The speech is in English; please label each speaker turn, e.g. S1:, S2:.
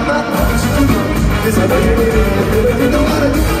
S1: my mind. Cause I know you're gonna do it.